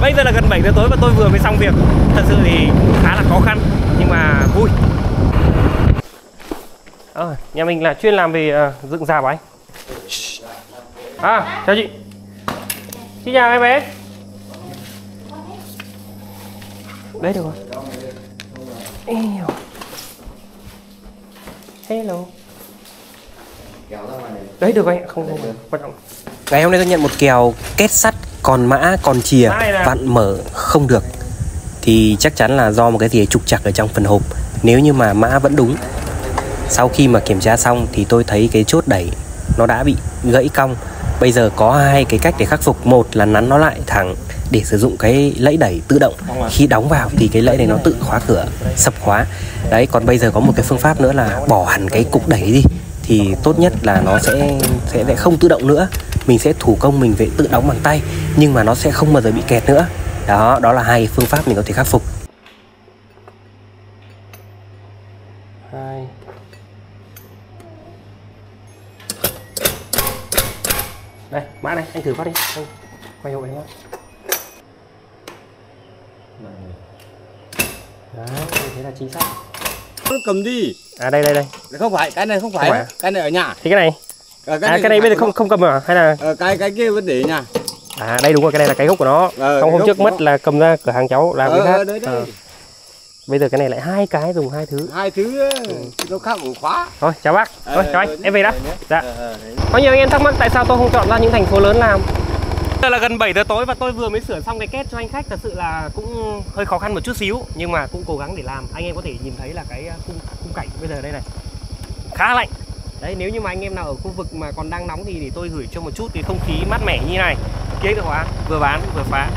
Bây giờ là gần 7 giờ tối và tôi vừa mới xong việc. Thật sự thì khá là khó khăn Nhưng mà vui. À, Nhà mình là chuyên làm về uh, dựng rào anh À, chào chị. Chị chào em bé. Đấy được rồi. Eo. Hello. Đấy được anh ạ, không không quan trọng Ngày hôm nay tôi nhận một kèo kết sắt còn mã còn chìa vặn mở không được thì chắc chắn là do một cái gì trục trặc ở trong phần hộp. Nếu như mà mã vẫn đúng sau khi mà kiểm tra xong thì tôi thấy cái chốt đẩy nó đã bị gãy cong. Bây giờ có hai cái cách để khắc phục. Một là nắn nó lại thẳng để sử dụng cái lẫy đẩy tự động. Khi đóng vào thì cái lẫy này nó tự khóa cửa sập khóa. Đấy còn bây giờ có một cái phương pháp nữa là bỏ hẳn cái cục đẩy đi thì tốt nhất là nó sẽ sẽ sẽ không tự động nữa mình sẽ thủ công mình phải tự đóng bằng tay nhưng mà nó sẽ không bao giờ bị kẹt nữa. Đó đó là hai phương pháp mình có thể khắc phục. Hai. Đây mã này anh thử phát đi. Anh quay hộ em đấy như thế là chính xác. Cầm đi. À đây đây đây. Không phải cái này không phải, Không phải. cái này ở nhà. Thì cái này Ờ, à cái này bây giờ không không cầm à? Hay là Ờ, cái cái kia vẫn để ở nhà à đây đúng rồi cái này là cái gốc của nó. Ờ, không cái hôm trước mất là cầm ra cửa hàng cháu làm cái ờ, khác. ờ, đấy, đấy. Ờ. bây giờ cái này lại hai cái dùng hai thứ. Hai thứ nó khác ổ khóa. Thôi chào bác. Thôi Ờ, chào anh. ờ, em về đã. dạ. Ờ, ờ, có nhiều anh em thắc mắc tại sao tôi không chọn ra những thành phố lớn làm? Giờ là gần 7 giờ tối và tôi vừa mới sửa xong cái két cho anh khách. Thật sự là cũng hơi khó khăn một chút xíu Nhưng mà cũng cố gắng để làm. Anh em có thể nhìn thấy là cái khung, khung cảnh bây giờ đây này. Khá lạnh Đấy, nếu như mà anh em nào ở khu vực mà còn đang nóng thì để tôi gửi cho một chút cái không khí mát mẻ như này. Kế được hóa vừa bán, vừa phá.